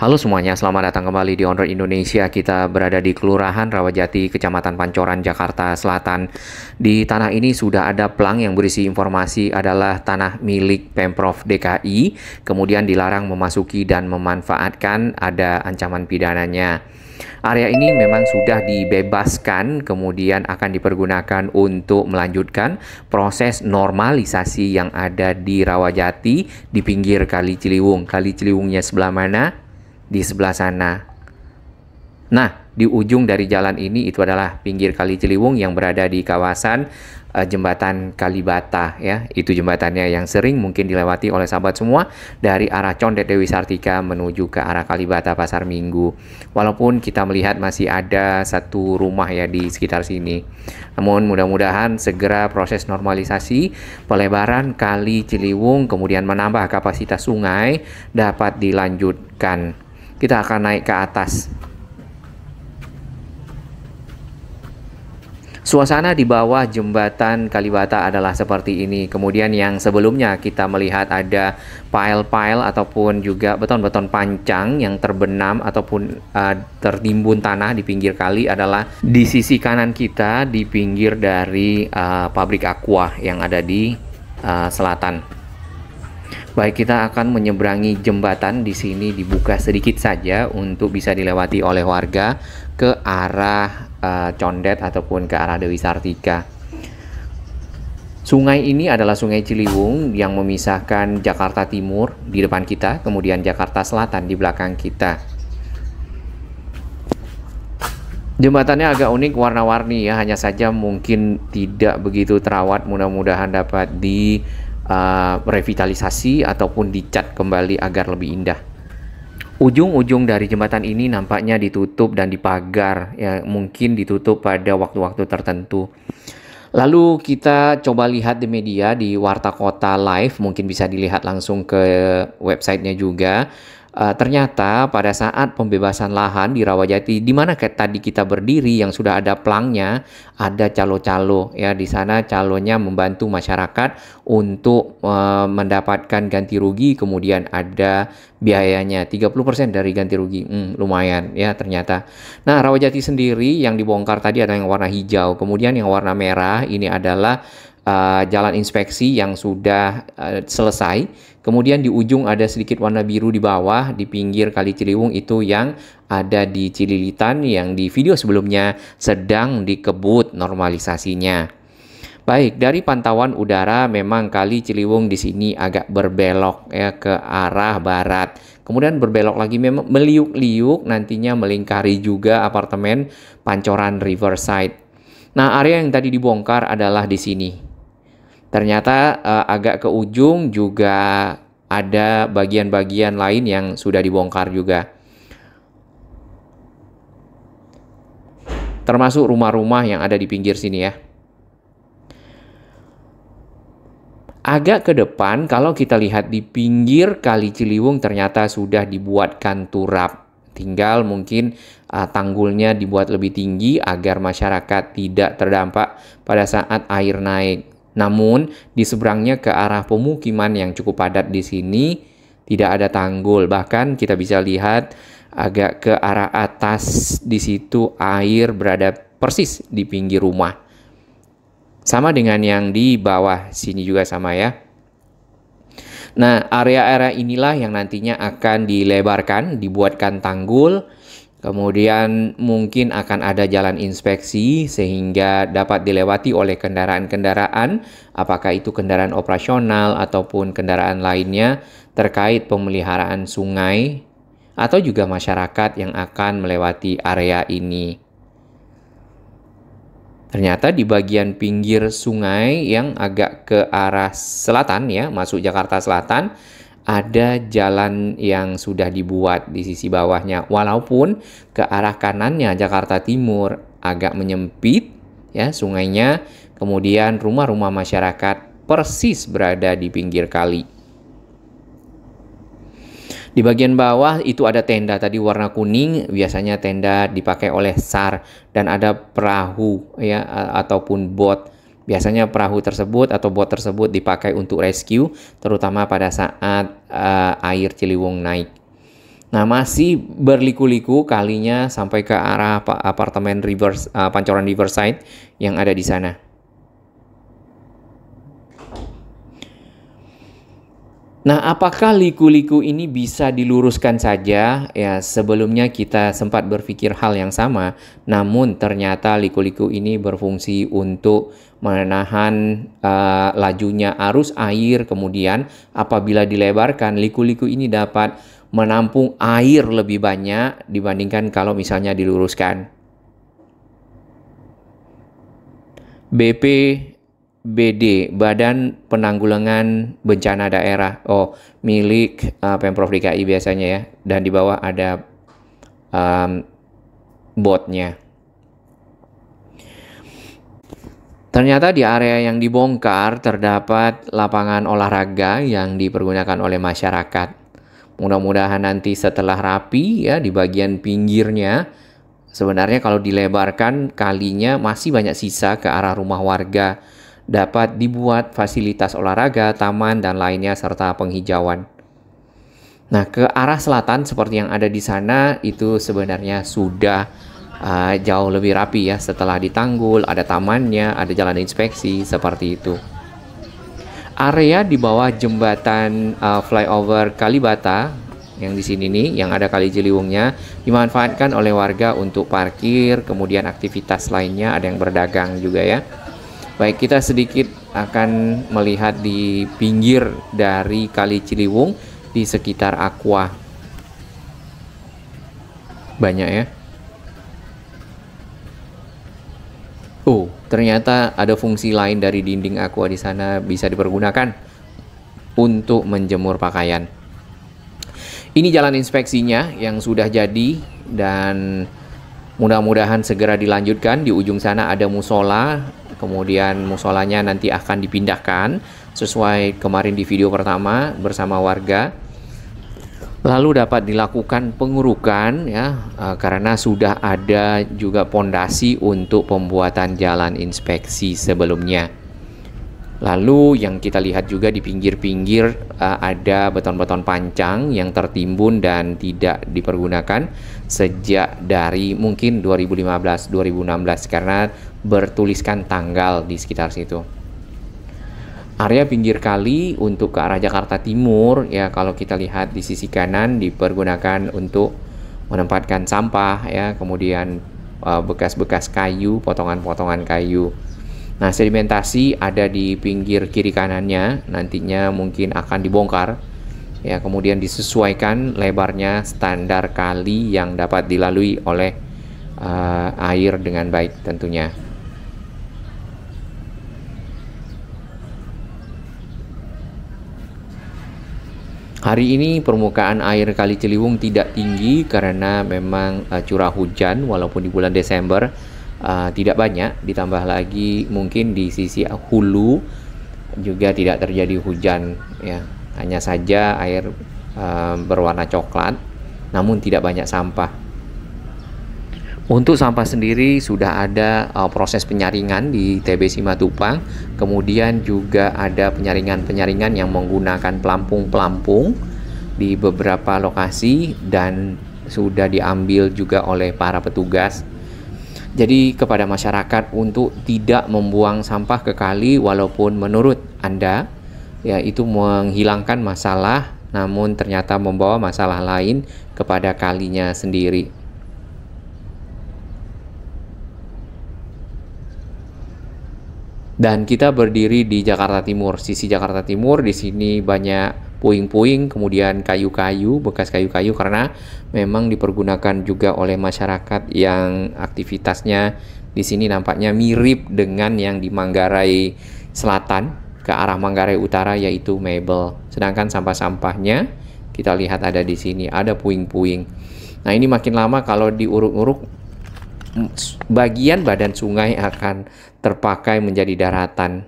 Halo semuanya, selamat datang kembali di Honor Indonesia. Kita berada di Kelurahan Rawajati, Kecamatan Pancoran, Jakarta Selatan. Di tanah ini sudah ada plang yang berisi informasi adalah tanah milik Pemprov DKI, kemudian dilarang memasuki dan memanfaatkan, ada ancaman pidananya. Area ini memang sudah dibebaskan, kemudian akan dipergunakan untuk melanjutkan proses normalisasi yang ada di Rawajati di pinggir Kali Ciliwung. Kali Ciliwungnya sebelah mana? Di sebelah sana. Nah, di ujung dari jalan ini itu adalah pinggir Kali Ciliwung yang berada di kawasan uh, jembatan Kalibata ya. Itu jembatannya yang sering mungkin dilewati oleh sahabat semua dari arah Condet Dewi Sartika menuju ke arah Kalibata Pasar Minggu. Walaupun kita melihat masih ada satu rumah ya di sekitar sini. Namun mudah-mudahan segera proses normalisasi pelebaran Kali Ciliwung kemudian menambah kapasitas sungai dapat dilanjutkan kita akan naik ke atas. Suasana di bawah jembatan Kalibata adalah seperti ini. Kemudian yang sebelumnya kita melihat ada pile-pile ataupun juga beton-beton pancang yang terbenam ataupun uh, tertimbun tanah di pinggir kali adalah di sisi kanan kita di pinggir dari uh, pabrik aqua yang ada di uh, selatan. Baik, kita akan menyeberangi jembatan di sini dibuka sedikit saja untuk bisa dilewati oleh warga ke arah uh, Condet ataupun ke arah Dewi Sartika. Sungai ini adalah Sungai Ciliwung yang memisahkan Jakarta Timur di depan kita, kemudian Jakarta Selatan di belakang kita. Jembatannya agak unik warna-warni ya, hanya saja mungkin tidak begitu terawat. Mudah-mudahan dapat di uh, revitalisasi ataupun dicat kembali agar lebih indah. Ujung-ujung dari jembatan ini nampaknya ditutup dan dipagar, ya mungkin ditutup pada waktu-waktu tertentu. Lalu kita coba lihat di media di Warta Kota Live, mungkin bisa dilihat langsung ke websitenya juga. Uh, ternyata pada saat pembebasan lahan di Rawajati, di mana kayak tadi kita berdiri yang sudah ada plangnya, ada calo-calo ya di sana calonya membantu masyarakat untuk uh, mendapatkan ganti rugi, kemudian ada biayanya 30% dari ganti rugi, hmm, lumayan ya ternyata. Nah Rawajati sendiri yang dibongkar tadi ada yang warna hijau, kemudian yang warna merah ini adalah uh, jalan inspeksi yang sudah uh, selesai. Kemudian di ujung ada sedikit warna biru di bawah di pinggir Kali Ciliwung itu yang ada di Cililitan yang di video sebelumnya sedang dikebut normalisasinya. Baik, dari pantauan udara memang Kali Ciliwung di sini agak berbelok ya ke arah barat. Kemudian berbelok lagi memang meliuk-liuk nantinya melingkari juga apartemen Pancoran Riverside. Nah, area yang tadi dibongkar adalah di sini. Ternyata uh, agak ke ujung juga ada bagian-bagian lain yang sudah dibongkar juga. Termasuk rumah-rumah yang ada di pinggir sini ya. Agak ke depan kalau kita lihat di pinggir Kali Ciliwung ternyata sudah dibuatkan turap. Tinggal mungkin uh, tanggulnya dibuat lebih tinggi agar masyarakat tidak terdampak pada saat air naik. Namun di seberangnya ke arah pemukiman yang cukup padat di sini tidak ada tanggul. Bahkan kita bisa lihat agak ke arah atas di situ air berada persis di pinggir rumah. Sama dengan yang di bawah sini juga sama ya. Nah, area-area inilah yang nantinya akan dilebarkan, dibuatkan tanggul Kemudian mungkin akan ada jalan inspeksi sehingga dapat dilewati oleh kendaraan-kendaraan, apakah itu kendaraan operasional ataupun kendaraan lainnya terkait pemeliharaan sungai atau juga masyarakat yang akan melewati area ini. Ternyata di bagian pinggir sungai yang agak ke arah selatan ya, masuk Jakarta Selatan, ada jalan yang sudah dibuat di sisi bawahnya. Walaupun ke arah kanannya Jakarta Timur agak menyempit ya sungainya. Kemudian rumah-rumah masyarakat persis berada di pinggir kali. Di bagian bawah itu ada tenda tadi warna kuning. Biasanya tenda dipakai oleh SAR dan ada perahu ya ataupun bot Biasanya perahu tersebut atau bot tersebut dipakai untuk rescue, terutama pada saat uh, air Ciliwung naik. Nah, masih berliku-liku kalinya sampai ke arah apartemen Rivers, uh, Pancoran Riverside yang ada di sana. Nah, apakah liku-liku ini bisa diluruskan saja? Ya, sebelumnya kita sempat berpikir hal yang sama, namun ternyata liku-liku ini berfungsi untuk menahan uh, lajunya arus air. Kemudian, apabila dilebarkan, liku-liku ini dapat menampung air lebih banyak dibandingkan kalau misalnya diluruskan. BP BD Badan Penanggulangan Bencana Daerah oh milik uh, Pemprov DKI biasanya ya dan di bawah ada um, botnya Ternyata di area yang dibongkar terdapat lapangan olahraga yang dipergunakan oleh masyarakat. Mudah-mudahan nanti setelah rapi ya di bagian pinggirnya sebenarnya kalau dilebarkan kalinya masih banyak sisa ke arah rumah warga dapat dibuat fasilitas olahraga, taman, dan lainnya serta penghijauan. Nah, ke arah selatan seperti yang ada di sana itu sebenarnya sudah uh, jauh lebih rapi ya setelah ditanggul, ada tamannya, ada jalan inspeksi seperti itu. Area di bawah jembatan uh, flyover Kalibata yang di sini nih yang ada kali Ciliwungnya dimanfaatkan oleh warga untuk parkir, kemudian aktivitas lainnya ada yang berdagang juga ya. Baik, kita sedikit akan melihat di pinggir dari Kali Ciliwung di sekitar Aqua. Banyak ya. Oh, ternyata ada fungsi lain dari dinding Aqua di sana bisa dipergunakan untuk menjemur pakaian. Ini jalan inspeksinya yang sudah jadi dan mudah-mudahan segera dilanjutkan. Di ujung sana ada musola kemudian musolanya nanti akan dipindahkan sesuai kemarin di video pertama bersama warga lalu dapat dilakukan pengurukan ya uh, karena sudah ada juga pondasi untuk pembuatan jalan inspeksi sebelumnya. Lalu yang kita lihat juga di pinggir-pinggir uh, ada beton-beton pancang yang tertimbun dan tidak dipergunakan sejak dari mungkin 2015-2016 karena bertuliskan tanggal di sekitar situ. Area pinggir kali untuk ke arah Jakarta Timur ya kalau kita lihat di sisi kanan dipergunakan untuk menempatkan sampah ya kemudian uh, bekas-bekas uh, kayu, potongan-potongan kayu Nah, sedimentasi ada di pinggir kiri kanannya, nantinya mungkin akan dibongkar. Ya, kemudian disesuaikan lebarnya standar kali yang dapat dilalui oleh uh, air dengan baik tentunya. Hari ini permukaan air Kali Ciliwung tidak tinggi karena memang uh, curah hujan walaupun di bulan Desember uh, tidak banyak. Ditambah lagi mungkin di sisi hulu juga tidak terjadi hujan ya. Hanya saja air uh, berwarna coklat namun tidak banyak sampah untuk sampah sendiri sudah ada uh, proses penyaringan di TBC Matupang, kemudian juga ada penyaringan-penyaringan yang menggunakan pelampung-pelampung di beberapa lokasi dan sudah diambil juga oleh para petugas jadi kepada masyarakat untuk tidak membuang sampah ke kali walaupun menurut Anda ya itu menghilangkan masalah namun ternyata membawa masalah lain kepada kalinya sendiri. Dan kita berdiri di Jakarta Timur, sisi Jakarta Timur di sini banyak puing-puing, kemudian kayu-kayu, bekas kayu-kayu karena memang dipergunakan juga oleh masyarakat yang aktivitasnya di sini nampaknya mirip dengan yang di Manggarai Selatan ke arah Manggarai Utara yaitu mebel. Sedangkan sampah-sampahnya kita lihat ada di sini, ada puing-puing. Nah, ini makin lama kalau diuruk-uruk bagian badan sungai akan terpakai menjadi daratan.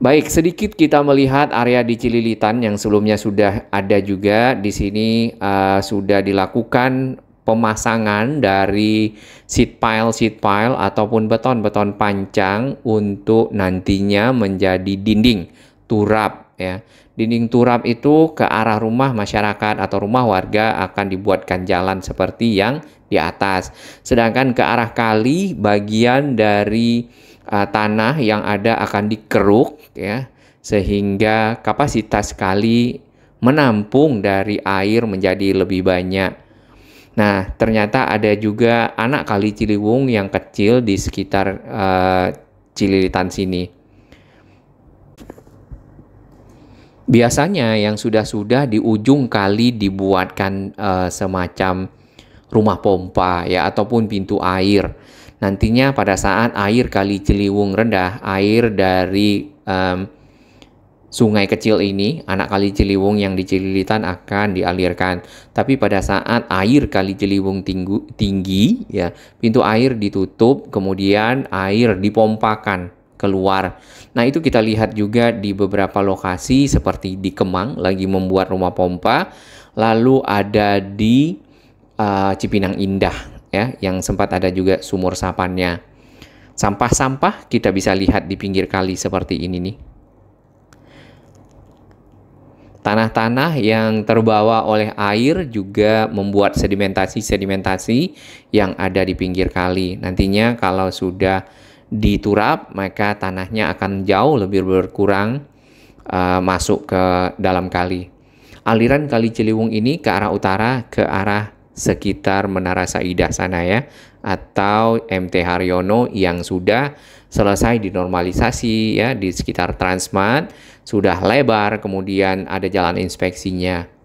Baik, sedikit kita melihat area di Cililitan yang sebelumnya sudah ada juga. Di sini uh, sudah dilakukan pemasangan dari seat pile seat pile ataupun beton-beton pancang untuk nantinya menjadi dinding turap ya. Dinding turap itu ke arah rumah masyarakat atau rumah warga akan dibuatkan jalan seperti yang di atas. Sedangkan ke arah kali bagian dari uh, tanah yang ada akan dikeruk ya sehingga kapasitas kali menampung dari air menjadi lebih banyak. Nah, ternyata ada juga anak kali Ciliwung yang kecil di sekitar uh, Cililitan sini. Biasanya yang sudah-sudah di ujung kali dibuatkan uh, semacam rumah pompa ya ataupun pintu air. Nantinya pada saat air kali Ciliwung rendah, air dari um, sungai kecil ini, anak kali Ciliwung yang di Cililitan akan dialirkan. Tapi pada saat air kali Ciliwung tinggi, ya, pintu air ditutup, kemudian air dipompakan keluar. Nah, itu kita lihat juga di beberapa lokasi seperti di Kemang lagi membuat rumah pompa, lalu ada di uh, Cipinang Indah ya, yang sempat ada juga sumur sapannya. Sampah-sampah kita bisa lihat di pinggir kali seperti ini nih. Tanah-tanah yang terbawa oleh air juga membuat sedimentasi-sedimentasi yang ada di pinggir kali. Nantinya kalau sudah diturap, maka tanahnya akan jauh lebih berkurang uh, masuk ke dalam kali. Aliran Kali Ciliwung ini ke arah utara, ke arah sekitar Menara Saidah sana ya, atau MT Haryono yang sudah selesai dinormalisasi ya di sekitar Transmart, sudah lebar, kemudian ada jalan inspeksinya.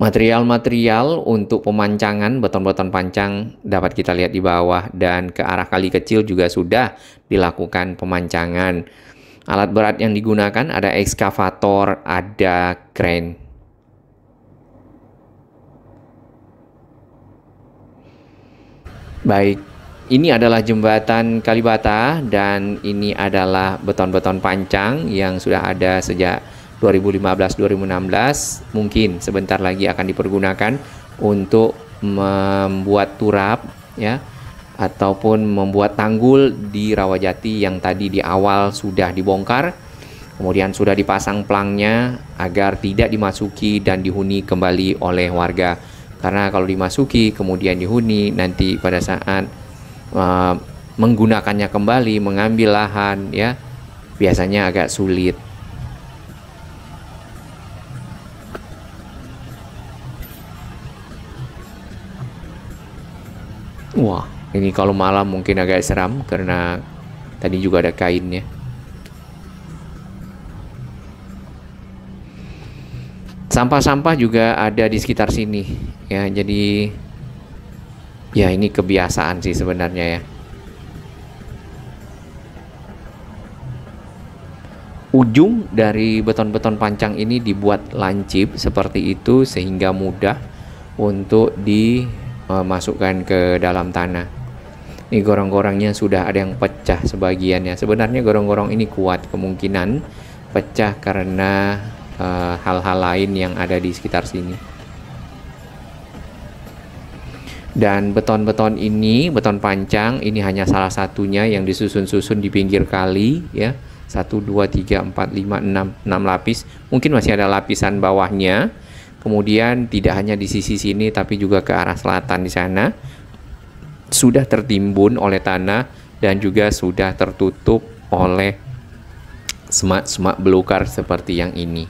Material-material untuk pemancangan beton-beton pancang dapat kita lihat di bawah dan ke arah kali kecil juga sudah dilakukan pemancangan. Alat berat yang digunakan ada ekskavator, ada crane. Baik, ini adalah jembatan Kalibata dan ini adalah beton-beton pancang yang sudah ada sejak 2015-2016 mungkin sebentar lagi akan dipergunakan untuk membuat turap ya ataupun membuat tanggul di Rawajati yang tadi di awal sudah dibongkar kemudian sudah dipasang plangnya agar tidak dimasuki dan dihuni kembali oleh warga. Karena kalau dimasuki kemudian dihuni nanti pada saat uh, menggunakannya kembali mengambil lahan ya biasanya agak sulit Wah, ini kalau malam mungkin agak seram karena tadi juga ada kainnya. Sampah-sampah juga ada di sekitar sini ya. Jadi ya ini kebiasaan sih sebenarnya ya. Ujung dari beton-beton pancang ini dibuat lancip seperti itu sehingga mudah untuk di masukkan ke dalam tanah. Ini gorong-gorongnya sudah ada yang pecah sebagiannya. Sebenarnya gorong-gorong ini kuat kemungkinan pecah karena eh, hal-hal uh, lain yang ada di sekitar sini. Dan beton-beton ini, beton pancang, ini hanya salah satunya yang disusun-susun di pinggir kali ya. 1 2 3 4 5 6 6 lapis. Mungkin masih ada lapisan bawahnya Kemudian tidak hanya di sisi sini tapi juga ke arah selatan di sana sudah tertimbun oleh tanah dan juga sudah tertutup oleh semak-semak belukar seperti yang ini.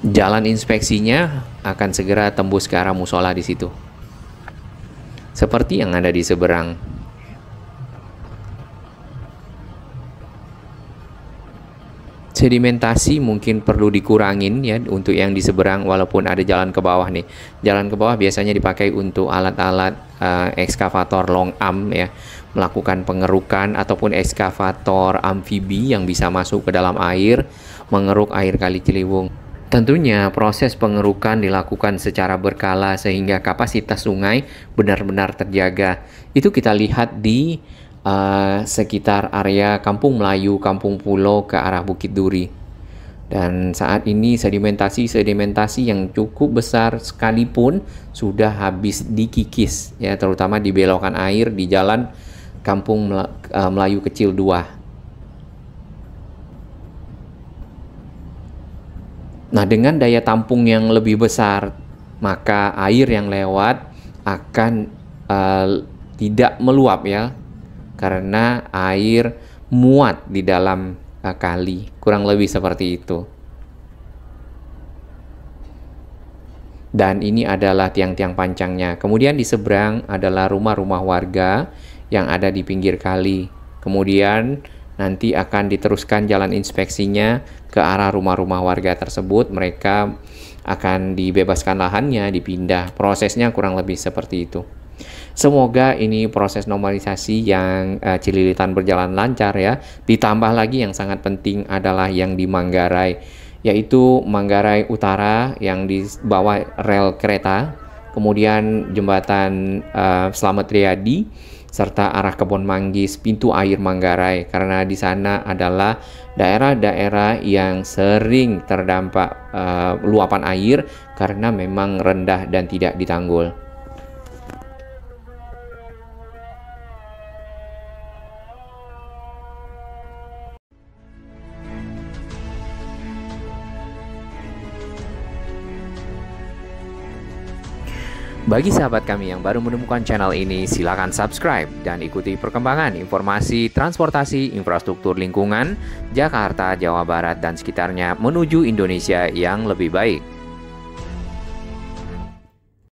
Jalan inspeksinya akan segera tembus ke arah musola di situ. Seperti yang ada di seberang sedimentasi mungkin perlu dikurangin ya untuk yang di seberang walaupun ada jalan ke bawah nih. Jalan ke bawah biasanya dipakai untuk alat-alat uh, ekskavator long arm ya, melakukan pengerukan ataupun ekskavator amfibi yang bisa masuk ke dalam air, mengeruk air kali Ciliwung. Tentunya proses pengerukan dilakukan secara berkala sehingga kapasitas sungai benar-benar terjaga. Itu kita lihat di uh, sekitar area Kampung Melayu, Kampung Pulau ke arah Bukit Duri. Dan saat ini sedimentasi-sedimentasi yang cukup besar sekalipun sudah habis dikikis ya terutama di belokan air di jalan Kampung uh, Melayu Kecil 2. Nah, dengan daya tampung yang lebih besar, maka air yang lewat akan uh, tidak meluap ya, karena air muat di dalam uh, kali, kurang lebih seperti itu. Dan ini adalah tiang-tiang pancangnya. Kemudian di seberang adalah rumah-rumah warga yang ada di pinggir kali. Kemudian nanti akan diteruskan jalan inspeksinya ke arah rumah-rumah warga tersebut. Mereka akan dibebaskan lahannya, dipindah. Prosesnya kurang lebih seperti itu. Semoga ini proses normalisasi yang uh, Cililitan berjalan lancar ya. Ditambah lagi yang sangat penting adalah yang di Manggarai, yaitu Manggarai Utara yang di bawah rel kereta, kemudian jembatan uh, Slamet Riyadi, serta arah Kebon Manggis, pintu air Manggarai karena di sana adalah daerah-daerah yang sering terdampak uh, luapan air karena memang rendah dan tidak ditanggul. Bagi sahabat kami yang baru menemukan channel ini, silakan subscribe dan ikuti perkembangan informasi transportasi infrastruktur lingkungan Jakarta, Jawa Barat, dan sekitarnya menuju Indonesia yang lebih baik.